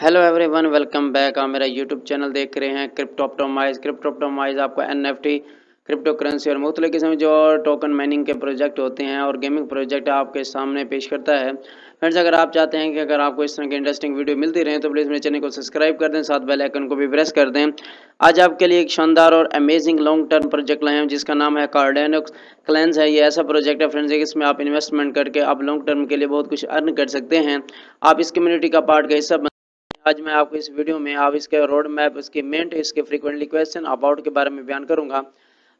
Hello everyone welcome back आप मेरा YouTube channel देख रहे हैं क्रिप्टोप्टोमाइज क्रिप्टोप्टोमाइज आपको एनएफटी क्रिप्टो करेंसी और मुख्तलि किस्म जो टोकन माइनिंग के प्रोजेक्ट होते हैं और गेमिंग प्रोजेक्ट आपके सामने पेश करता है। फ्रेंड्स अगर आप चाहते हैं कि अगर आपको इस तरह की इंटरेस्टिंग वीडियो मिलती रहे तो प्लीज़ मेरे चैनल को सब्सक्राइब कर दें, साथ बेल आइकन को भी प्रेस कर दें। आज आपके लिए एक शानदार और अमेजिंग लॉन्ग टर्म प्रोजेक्ट लाए हैं, जिसका नाम है कार्डेनोक्स क्लेंस है। ये ऐसा प्रोजेक्ट है फ्रेंड्स इसमें आप इन्वेस्टमेंट करके आप लॉन्ग टर्म के लिए बहुत कुछ अर्न कर सकते हैं। आप इस कम्युनिटी का पार्ट का हिस्सा आज मैं आपको इस वीडियो में, आप इसके रोड मैप इसके मेंट इसके फ्रीक्वेंटली क्वेश्चन अबाउट के बारे में बयान करूँगा।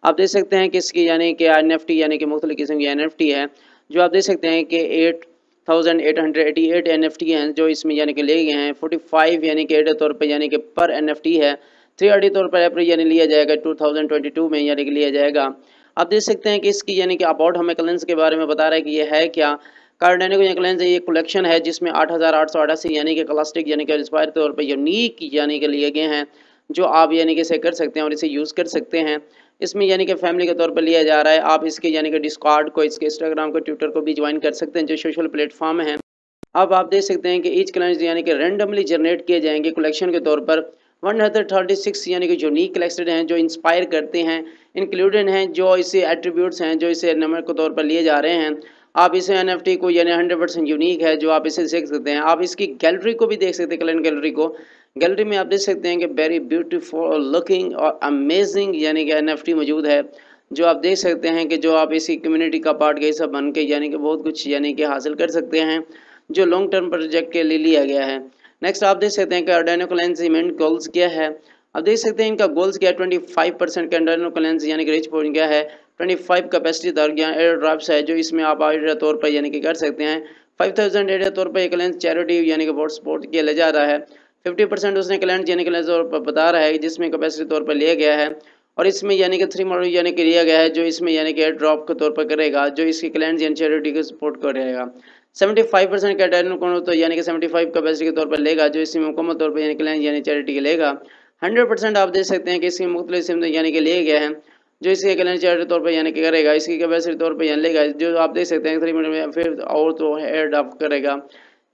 आप देख सकते हैं कि इसकी यानी कि एन एफ़ यानी कि मुख्तलि किस्म की एन है, जो आप देख सकते हैं कि eight thousand eight hundred eighty eight N हैं, जो इसमें यानी कि ले गए हैं। फोर्टी फाइव यानी कि एड तौर पर यानी कि पर एन है। थ्री आर तौर पर अप्रैल यानी लिया जाएगा टू थाउज़ेंड ट्वेंटी टू में यानी कि लिया जाएगा। आप देख सकते हैं कि इसकी यानी कि अबाउट हमें कलेंस के बारे में बता रहा है कि ये है क्या। कार्डेनिको इंक्लेंस ये कलेक्शन है जिसमें आठ हज़ार आठ सौ अठासी यानी कि क्लास्टिक यानी कि इंस्पायर तौर पर यूनिक यानी कि लिए गए हैं, जो आप यानी कि इसे कर सकते हैं और इसे यूज़ कर सकते हैं। इसमें यानी कि फैमिली के तौर पर लिया जा रहा है। आप इसके यानी कि डिस्कार्ड को, इसके इंस्टाग्राम को ट्विटर को भी ज्वाइन कर सकते हैं, जो सोशल प्लेटफॉर्म हैं। अब आप देख सकते हैं कि ईच क्लाइंस यानी कि रेंडमली जनरेट किए जाएँगे कलेक्शन के तौर पर। वन हंड्रेड थर्टी सिक्स यानी कि जो नी कलेक्टेड हैं, जो इंस्पायर करते हैं इंक्लूडेड हैं, जो इसे एट्रीब्यूट्स हैं, जो इसे नंबर के तौर पर लिए जा रहे हैं। आप इसे एन एफ़ टी को यानी हंड्रेड परसेंट यूनिक है, जो आप इसे देख सकते हैं। आप इसकी गैलरी को भी देख सकते हैं कलेंट गैलरी को। गैलरी में आप देख सकते हैं कि वेरी ब्यूटीफुल लुकिंग और अमेजिंग यानी कि एन एफ़ टी मौजूद है। जो आप देख सकते हैं कि जो आप इसी कम्युनिटी का पार्ट गई सब बन के यानी कि बहुत कुछ यानी कि हासिल कर सकते हैं, जो लॉन्ग टर्म प्रोजेक्ट के लिए लिया गया है। नेक्स्ट आप देख सकते हैं कि अर्डेनोकोलेंस गोल्स क्या है। आप देख सकते हैं इनका गोल्स क्या है? ट्वेंटी फाइव परसेंट का अर्डेनोकोलेंस यानी कि रिच पॉइंट क्या है? ट्वेंटी फाइव कैपेसिटी दरमियान एयर ड्राफ्ट है, जो इसमें आप आइडिया तौर पर यानी कि कर सकते हैं। फाइव थाउज़ेंड एरिया तौर पर एक लेंस चैरिटी यानी कि बोर्ड सपोर्ट किया ले जा रहा है। फिफ्टी परसेंट उसने क्लाइंट यानी कि तौर पर बता रहा है जिसमें कैपेसिटी तौर पर लिया गया है और इसमें यानी कि थ्री मॉडल यानी कि लिया गया है, जो इसमें यानी कि एयर ड्रॉप के तौर पर करेगा, जो इसकी क्लाइंट यानी चैरिटी को सपोर्ट करेगा सेवेंटी फाइव परसेंट कैटेगरी तो यानी कि सेवेंटी फाइव कैपेसिटी के तौर पर लेगा, जो इसमें मुकम्मल तौर पर यानी क्लाइंट यानी चैरिटी के लेगा। हंड्रेड परसेंट आप देख सकते हैं कि इसकी मुख्तलि यानी कि लिए गए हैं। जो इसके कैलेंडर चार्ट तौर पर यानी कि करेगा, इसकी कैपेसिटी तौर पर यानी लेगा, जो आप देख सकते हैं थ्री मिनट में फिर और तो एड अप करेगा।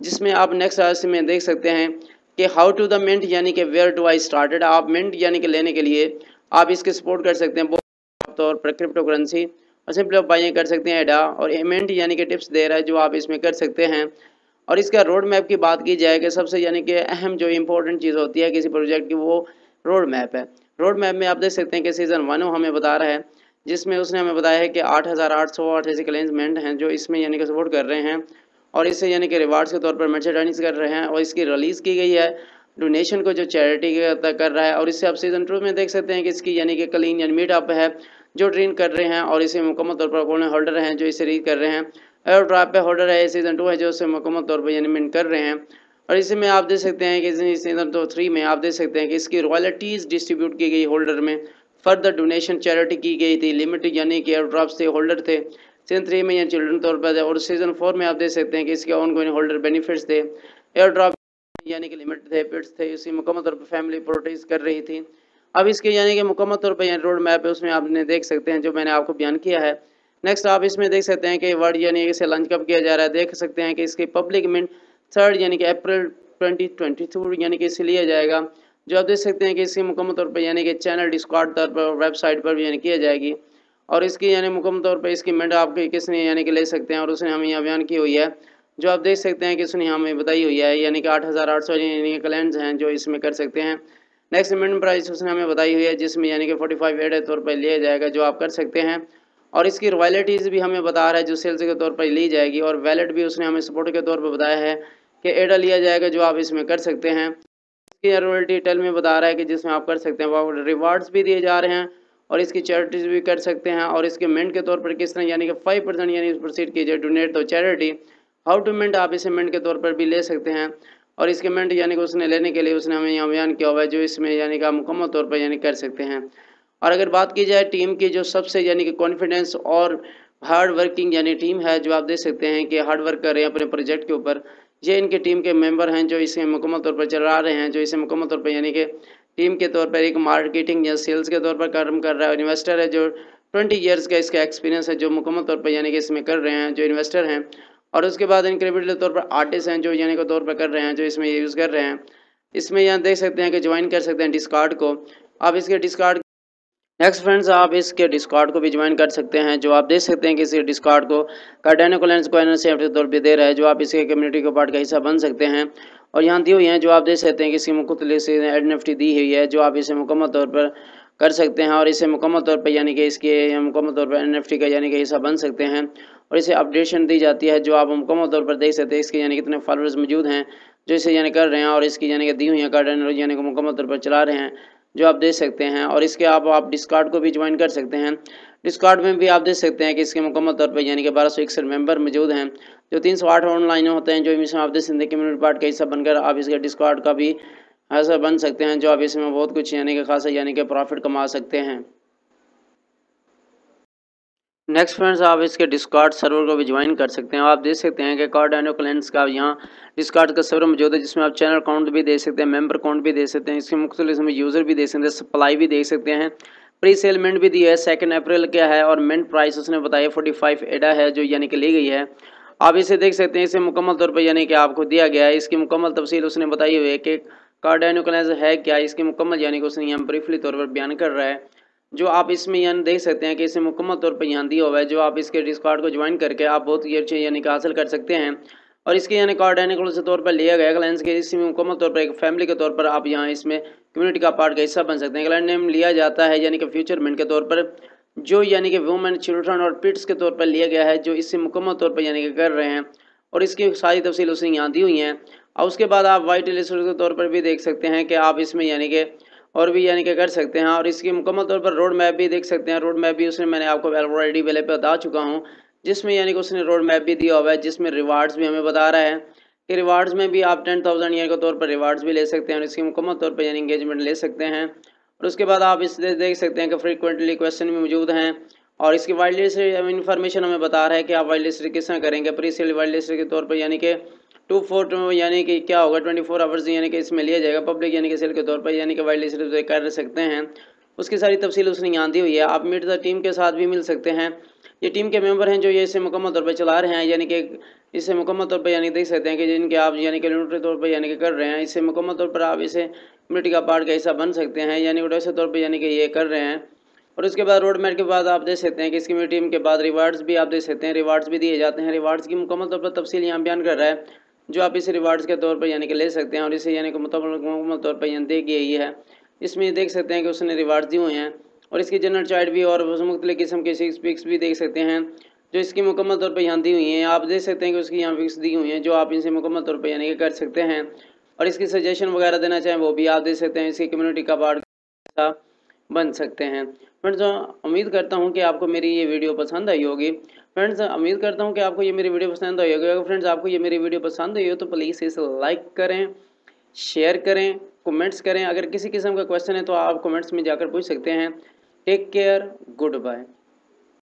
जिसमें आप नेक्स्ट राशि में देख सकते हैं कि हाउ टू द मिंट यानी कि वेयर टू आई स्टार्टेड आप मिंट यानी कि लेने के लिए आप इसके सपोर्ट कर सकते हैं तौर पर क्रिप्टो करेंसी और सिंपल बाइंग कर सकते हैं एडा और एमेंट यानी कि टिप्स दे रहा है जो आप इसमें कर सकते हैं। और इसका रोड मैप की बात की जाए कि सबसे यानी कि अहम जो इंपॉर्टेंट चीज़ होती है किसी प्रोजेक्ट की, वो रोड मैप है। रोड मैप में आप देख सकते हैं कि सीज़न वन हमें बता रहा है, जिसमें उसने हमें बताया है कि आठ हज़ार आठ सौ अठासी क्लेंसमेंट हैं जो इसमें यानी कि सपोर्ट कर रहे हैं और इससे यानी कि रिवार्ड्स के तौर पर मर्चेडाइज कर रहे हैं और इसकी रिलीज़ की गई है डोनेशन को जो चैरिटी कर रहा है और इससे आप सीज़न टू में देख सकते हैं कि इसकी यानी कि क्लीन यानी मीटअप है, जो ट्रेन कर रहे हैं और इसे मुकम्मल तौर पर कौन होल्डर हैं जो इसे रीड कर रहे हैं। एयर ड्राप पे होल्डर है सीज़न टू है, जो उसे मुकम्मल तौर पर यानी मिन कर रहे हैं। और इसी में आप देख सकते हैं कि सीज़न तो थ्री में आप देख सकते हैं कि इसकी रॉयल्टीज़ डिस्ट्रीब्यूट की गई होल्डर में। फर्दर डोनेशन चैरिटी की गई थी लिमिट यानी कि एयर ड्रॉप्स थे होल्डर थे। सीज़न थ्री में या चिल्ड्रन तौर पर और सीज़न फोर में आप देख सकते हैं कि इसके ऑन गोइंग होल्डर बेनिफिट्स थे। एयर ड्रॉप यानी कि लिमिट थे पिट्स थे, इसी मुकम्मल तौर पर फैमिली प्रोटेज कर रही थी। अब इसके यानी कि मुकम्मल तौर पर रोड मैप है, उसमें आपने देख सकते हैं जो मैंने आपको बयान किया है। नेक्स्ट आप इसमें देख सकते हैं कि वर्ड यानी इसे लंच कब किया जा रहा है, देख सकते हैं कि इसकी पब्लिक मिनट थर्ड यानी कि अप्रैल ट्वेंटी ट्वेंटी टू यानी कि इसे लिया जाएगा। जो आप देख सकते हैं कि इसकी मुकम्मल तौर पर, यानी कि चैनल डिस्कॉर्ड तौर पर वेबसाइट पर भी यानी किया जाएगी। और इसकी यानी मुकम्मल तौर पर इसकी मिनट आप किसने यानी कि ले सकते हैं और उसने हमें यहाँ बयान की हुई है। जो आप देख सकते हैं कि उसने हमें बताई हुई है, यानी कि आठ हज़ार आठ सौ यानी हैं जो इसमें कर सकते हैं। नेक्स्ट मिनट प्राइस उसने हमें बताई हुई है, जिसमें यानी कि फोर्टी फाइव एड तौर पर लिया जाएगा जो आप कर सकते हैं। और इसकी रॉयल्टीज़ भी हमें बता रहा है, जो सेल्स के तौर पर ली जाएगी। और वैलेट भी उसने हमें सपोर्ट के तौर पर बताया है। कि एडा लिया जाएगा जो आप इसमें कर सकते हैं। इसकी रॉयल्टी टेल में बता रहा है कि जिसमें आप कर सकते हैं वो रिवार्ड्स भी दिए जा रहे हैं और इसकी चैरिटीज़ भी कर सकते हैं और इसके मिनट के तौर पर किस तरह, यानी कि फाइव परसेंट यानी प्रोसीड कीजिए डोनेट तो चैरिटी हाउ टू मेंट आप इसे मिनट के तौर पर भी ले सकते हैं और इसके मिनट यानी कि उसने लेने के लिए उसने हमें यहाँ किया हुआ है, जो इसमें यानी कि आप मुकम्मल तौर पर यानी कर सकते हैं। और अगर बात की जाए टीम की, जो सबसे यानी कि कॉन्फिडेंस और हार्ड वर्किंग यानी टीम है, जो आप देख सकते हैं कि हार्ड वर्क कर रहे हैं अपने प्रोजेक्ट के ऊपर। ये इनके टीम के मेंबर हैं जो इसे मुकम्मल तौर पर चला रहे हैं, जो इसे मुकम्मल तौर पर यानी कि टीम के तौर पर एक मार्केटिंग या सेल्स के तौर पर काम कर रहा है। इन्वेस्टर है जो ट्वेंटी ईयर्स का इसका एक्सपीरियंस है, जो मुकम्मल तौर पर यानी कि इसमें कर रहे हैं, जो इन्वेस्टर हैं। और उसके बाद इनक्रेडिबल तौर पर आर्टिस्ट हैं, जो यानी के तौर पर कर रहे हैं, जो इसमें यूज़ कर रहे हैं। इसमें यहाँ देख सकते हैं कि ज्वाइन कर सकते हैं डिस्कार्ड को। आप इसके डिस्कार्ड नेक्स्ट फ्रेंड्स आप इसके डिस्कार्ड को भी ज्वाइन कर सकते हैं, जो आप देख सकते हैं कि इस डिस्कार्ड को कार्डानो को लेंस को तौर पर दे रहा है, जो आप इसके कम्युनिटी के पार्ट का हिस्सा बन सकते हैं। और यहाँ दी हुई हैं, जो आप देख सकते हैं कि इसकी से एन दी हुई है, जो आप इसे मुकम्मल तौर पर कर सकते हैं, और इसे मुकम्मल तौर पर यानी कि इसके मुकम्मल तौर पर एनएफटी का यानी कि हिस्सा बन सकते हैं। और इसे अपडेशन दी जाती है, जो आप मुकम्मल तौर पर देख सकते हैं, इसके यानी कितने फॉलोअर्स मौजूद हैं, जो इसे यानी कर रहे हैं, और इसकी यानी कि दी हुई हैं कार्ड यानी कि मुकम्मल तौर पर चला रहे हैं। जो आप दे सकते हैं, और इसके आप आप डिस्कार्ड को भी ज्वाइन कर सकते हैं। डिस्कार्ड में भी आप देख सकते हैं कि इसके मुकम्मल तौर पर यानी कि बारह सौ इकसठ मेंबर मौजूद हैं, जो तीन सौ आठ ऑनलाइन होते हैं, जो इसमें आप देख सकते हैं कम्युनिटी पार्ट का हिस्सा बनकर आप इसके डिस्कार्ड का भी ऐसा बन सकते हैं, जो आप इसमें बहुत कुछ यानी कि खासा यानी कि प्रॉफिट कमा सकते हैं। नेक्स्ट फ्रेंड्स आप इसके डिस्कार्ड सर्वर को भी ज्वाइन कर सकते हैं। आप देख सकते हैं कि कार्ड एनो क्लेंस का यहाँ डिस्कार्ड का सर्वर मौजूद है, जिसमें आप चैनल अकाउंट भी दे सकते हैं मेंबर अकाउंट भी दे सकते हैं। इसके मुख्तु इसमें यूज़र भी दे सकते हैं सप्लाई भी देख सकते हैं। प्री सेलमेंट भी दी है सेकेंड अप्रैल क्या है और मेंट प्राइस उसने बताया फोर्टी फाइव एडा है, जो यानी कि ली गई है। आप इसे देख सकते हैं, इसे मुकम्मल तौर पर यानी कि आपको दिया गया है। इसकी मुकम्मल तफसील उसने बताई हुई है कि कार्ड एनो क्लेंस है क्या? इसकी मुकम्मल यानी कि उसने यहाँ ब्रीफली तौर पर बयान कर रहा है। जो आप इसमें यानी देख सकते हैं कि इसे मुकम्मल तौर पर यहाँ दिया हुआ है। जो आप इसके डिस्कार्ड को ज्वाइन करके आप बहुत ही अच्छे यानी कि हासिल कर सकते हैं। और इसके यानी कार्डानिकल से तौर पर लिया गया क्लाइंस के इसमें मुकम्मल तौर पर एक फैमिली के तौर पर आप यहाँ इसमें कम्युनिटी का पार्ट का हिस्सा बन सकते हैं। क्लाइंट नेम लिया जाता है यानी कि फ्यूचर मैन के तौर पर, जो यानी कि वुमेन चिल्ड्रन और पिट्स के तौर पर लिया गया है, जो इससे मुकम्मल तौर पर यानी कि कर रहे हैं। और इसकी सारी तफसील उसने यहाँ दी हुई हैं। और उसके बाद आप वाइट लिस्ट के तौर पर भी देख सकते हैं कि आप इसमें यानी कि और भी यानी कि कर सकते हैं। और इसकी मुकम्मल तौर पर रोड मैप भी देख सकते हैं। रोड मैप भी उसने मैंने आपको ऑलरेडी पहले पे बता चुका हूँ, जिसमें यानी कि उसने रोड मैप भी दिया हुआ है, जिसमें रिवार्ड्स भी हमें बता रहा है कि रिवार्ड्स में भी आप टेन थाउज़ेंड ईयर के तौर पर रिवार्ड्स भी ले सकते हैं और इसकी मुकम्मल तौर पर यानी इंगेजमेंट ले सकते हैं। और उसके बाद आप इस देख सकते हैं कि फ्रिक्वेंटली क्वेश्चन भी मौजूद हैं। और इसकी वाइल्ड लिस्ट इन्फॉर्मेशन हमें बता रहा है कि आप वाइल्ड लिस्ट किस तरह करेंगे। प्री सेल वाइल्ड लिस्ट के तौर पर यानी कि टू फोर यानी कि क्या होगा, ट्वेंटी फोर आवर्स यानी कि इसमें लिया जाएगा पब्लिक, यानी कि सेल के तौर पर, यानी कि वाइल्ड लिस्ट कर सकते हैं। उसकी सारी तफसील उसने यहाँ दी हुई है। आप मीट द टीम के साथ भी मिल सकते हैं। ये टीम के मेंबर हैं जो ये इसे मुकम्मल तौर पर चला रहे हैं, यानी कि इसे मुकम्मल तौर पर, यानी देख सकते हैं कि जिनके आप, यानी कि यूनिटरी तौर पर, यानी कि कर रहे हैं। इसे मुकम्मल तौर पर आप इसे कम्युनिटी का पार्ट का हिस्सा बन सकते हैं, यानी वैसे तौर पर, यानी कि ये कर रहे हैं। और उसके बाद रोड मैट के बाद आप देख सकते हैं कि इसकी टीम के बाद रिवार्ड्स भी आप देख सकते हैं। रिवार्ड्स भी दिए जाते हैं। रिवार्ड्स की मुकम्मल तौर पर तफसील यहाँ बयान कर रहा है। जो आप इसे रिवार्ड्स के तौर पर यानी कि ले सकते हैं और इसे यानी कि मुकम्मल तौर पर यहाँ दे गई है। इसमें देख सकते हैं कि उसने रिवार्ड्स दिए हुए हैं और इसकी जनरल चार्ट भी और मुख्तलि किस्म के सिक्स पिक्स भी देख सकते हैं, जो इसकी मुकम्मल तौर पर यहाँ दी हुई हैं। आप देख सकते हैं कि उसकी यहाँ पिक्स दी हुई हैं, जो आप इनसे मुकम्मल तौर पर यानी कि कर सकते हैं। और इसकी सजेशन वगैरह देना चाहें वो भी आप दे सकते हैं, इसकी कम्युनिटी का पार्ट बन सकते हैं। फ्रेंड्स उम्मीद करता हूँ कि आपको मेरी ये वीडियो पसंद आई होगी। फ्रेंड्स उम्मीद करता हूँ कि आपको ये मेरी वीडियो पसंद आई होगी। अगर फ्रेंड्स आपको ये मेरी वीडियो पसंद आई हो तो प्लीज़ इसे लाइक करें शेयर करें कमेंट्स करें। अगर किसी किस्म का क्वेश्चन है तो आप कमेंट्स में जाकर पूछ सकते हैं। Take care good bye